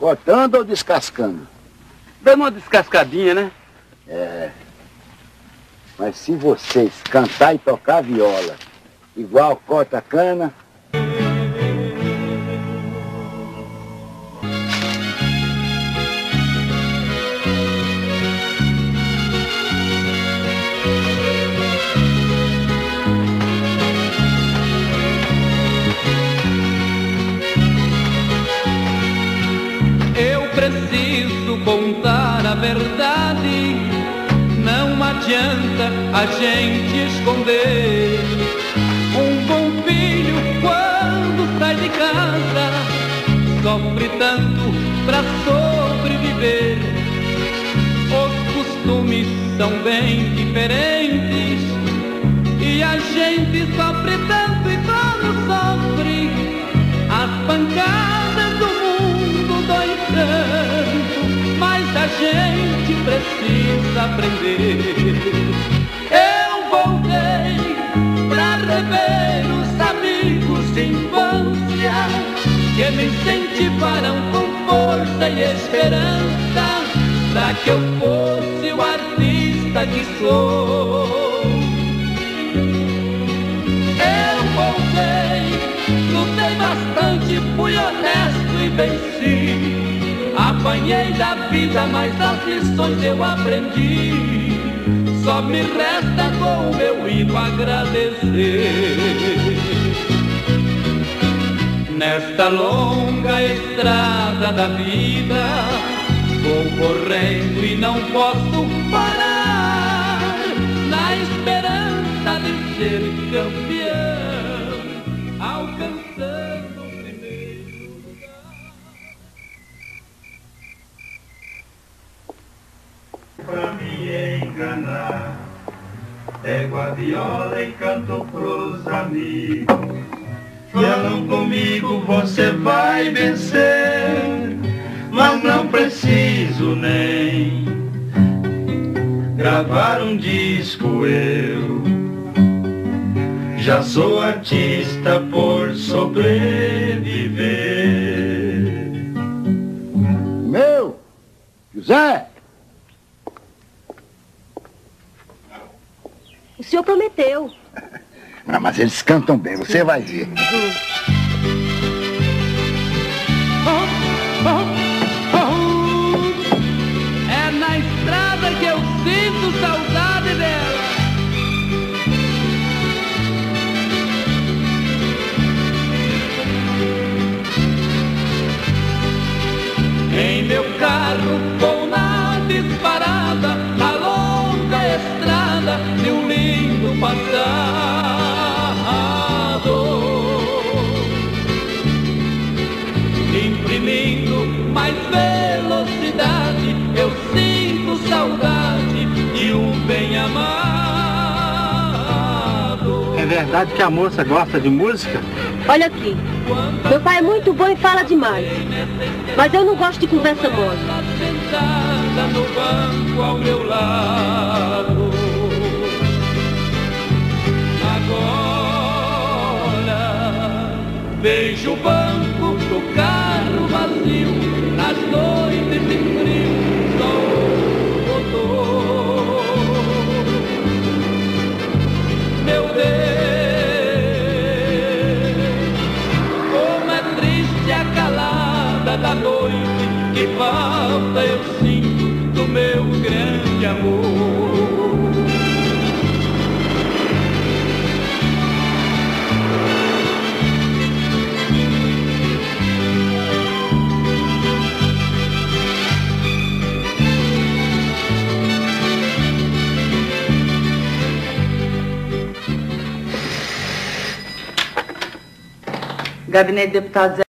Cortando ou descascando? Dando uma descascadinha, né? É. Mas se vocês cantar e tocar viola igual corta cana, preciso contar a verdade. Não adianta a gente esconder. Um bom filho, quando sai de casa, sofre tanto pra sobreviver. Os costumes são bem diferentes. E a gente sofre tanto precisa aprender. Eu voltei pra rever os amigos de infância que me incentivaram com força e esperança para que eu fosse o artista que sou. Apanhei da vida, mas as lições eu aprendi. Só me resta com o meu hino agradecer. Nesta longa estrada da vida, vou correndo e não posso parar. Na esperança de ser campeão, me enganar. A viola e canto pros amigos. Falam comigo, você vai vencer. Mas não preciso nem gravar um disco eu. Já sou artista por sobreviver. Senhor prometeu. ah, mas eles cantam bem, você vai ver. É mais velocidade. Eu sinto saudade de um bem amado. É verdade que a moça gosta de música? Olha aqui. Meu pai é muito bom e fala demais. Mas eu não gosto de conversa mole. Sentada no banco ao meu lado. Agora vejo o banco do carro vazio da noite que falta eu sinto do meu grande amor. Gabinete de Deputados